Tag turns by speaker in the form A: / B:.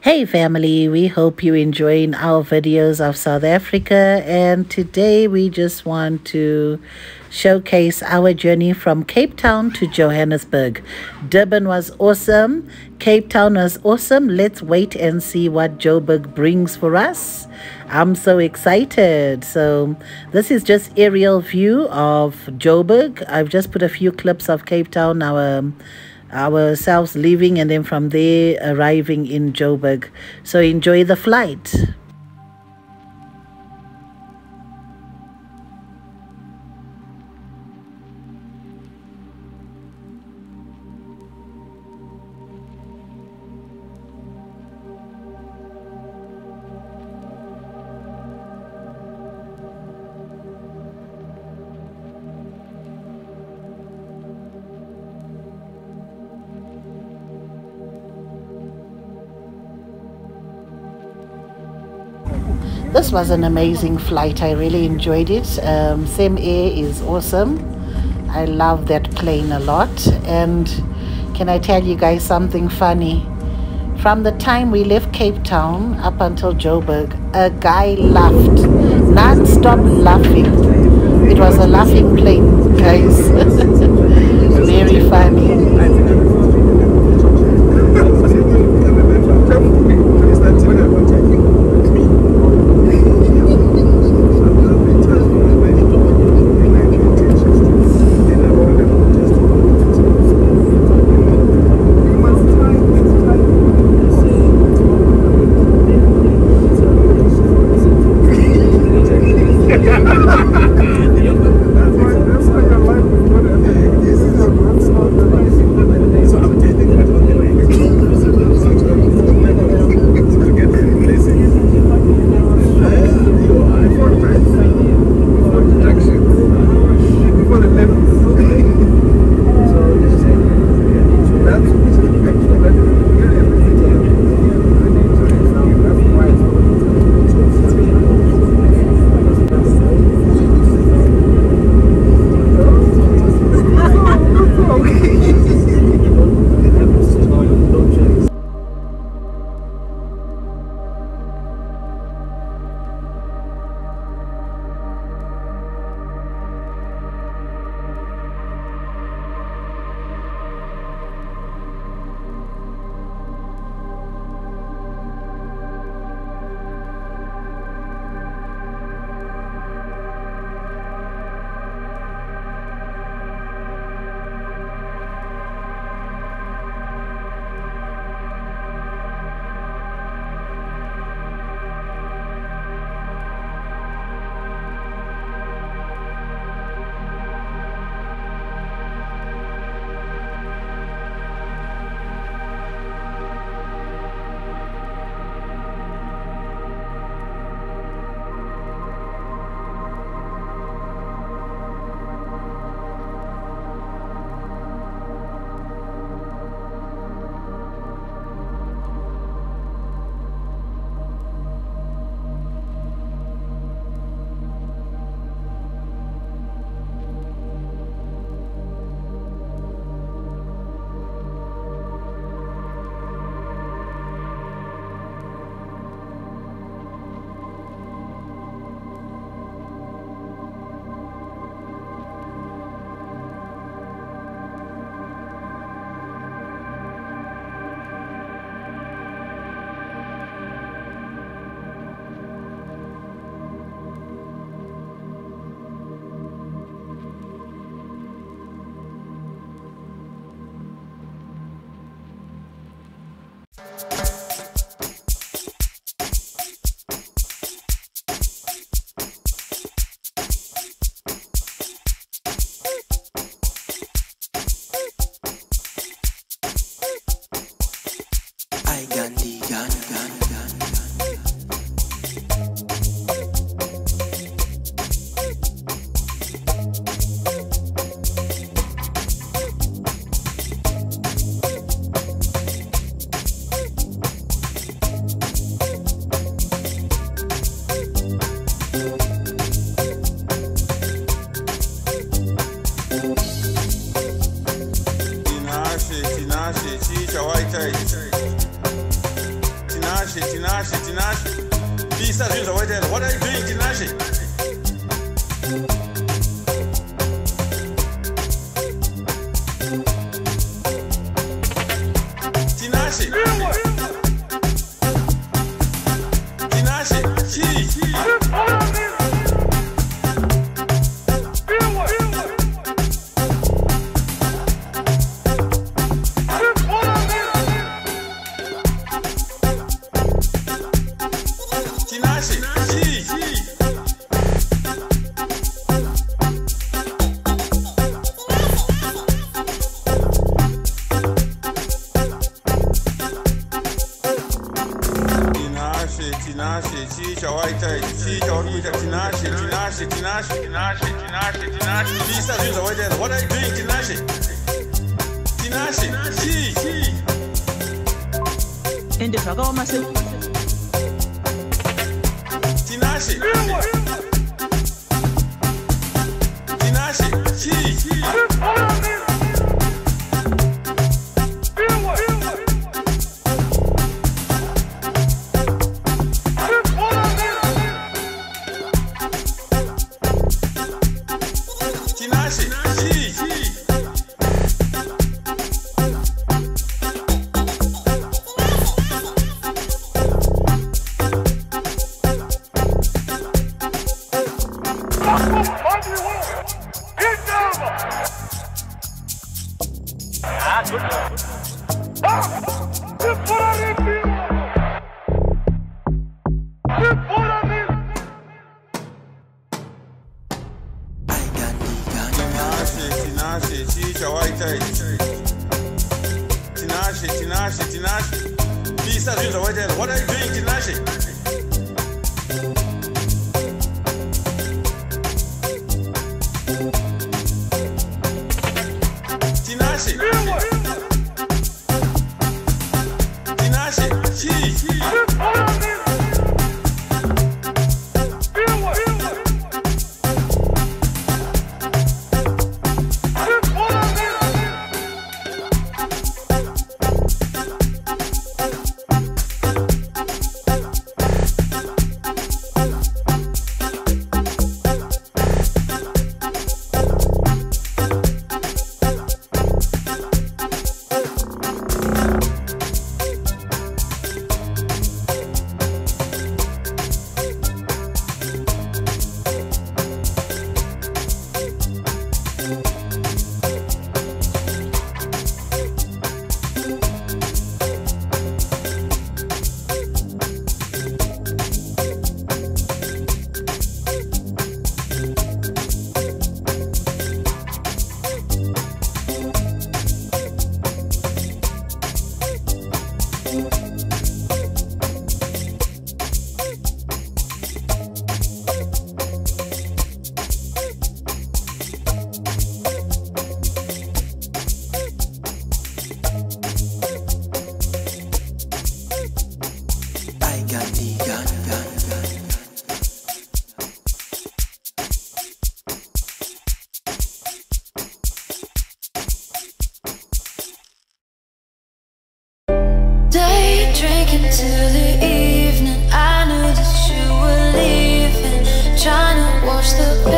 A: Hey family, we hope you're enjoying our videos of South Africa and today we just want to showcase our journey from Cape Town to Johannesburg. Durban was awesome, Cape Town was awesome. Let's wait and see what Joburg brings for us. I'm so excited. So this is just aerial view of Joburg. I've just put a few clips of Cape Town, our ourselves leaving and then from there arriving in Joburg. So enjoy the flight. This was an amazing flight. I really enjoyed it. Um, Air is awesome. I love that plane a lot. And can I tell you guys something funny? From the time we left Cape Town up until Joburg, a guy laughed, non-stop laughing. It was a laughing plane, guys. Very funny.
B: Gandhi, Gandhi, Gandhi. Tinashe, Tinashe. She says, what are you doing, Tinashe? Tinashe, she,
C: she. And the
B: Tinashe. Tinashe. Tinashe, Tinashe, Tinashe. Peace What are you doing, Tinashe?
D: the